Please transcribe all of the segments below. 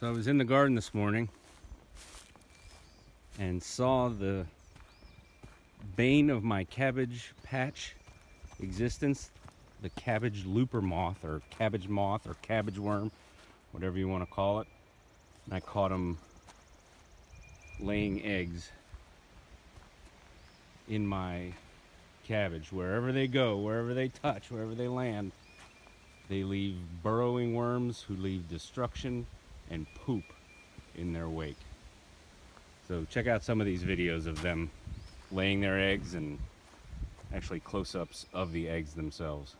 So I was in the garden this morning and saw the bane of my cabbage patch existence, the cabbage looper moth or cabbage moth or cabbage worm, whatever you want to call it. And I caught them laying eggs in my cabbage. Wherever they go, wherever they touch, wherever they land, they leave burrowing worms who leave destruction and poop in their wake. So check out some of these videos of them laying their eggs and actually close-ups of the eggs themselves.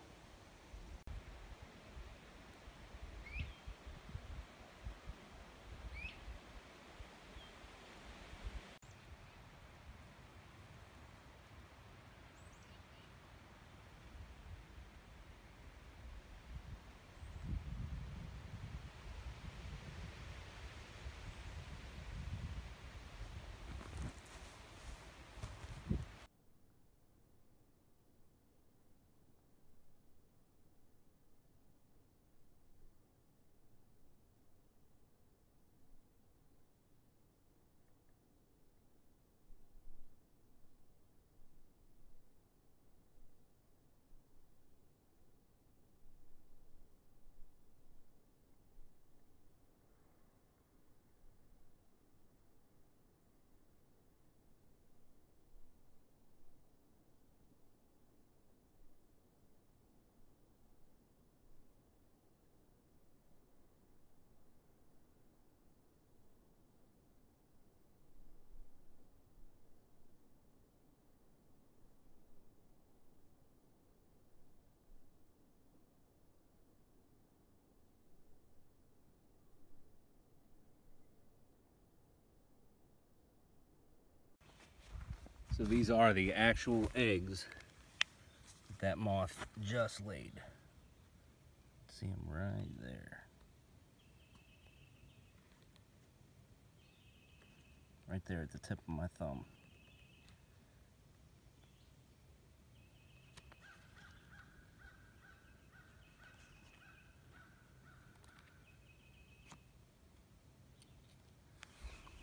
So these are the actual eggs that moth just laid. See them right there. Right there at the tip of my thumb.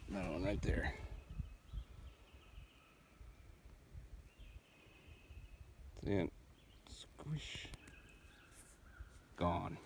That one right there. See it? Squish. Gone.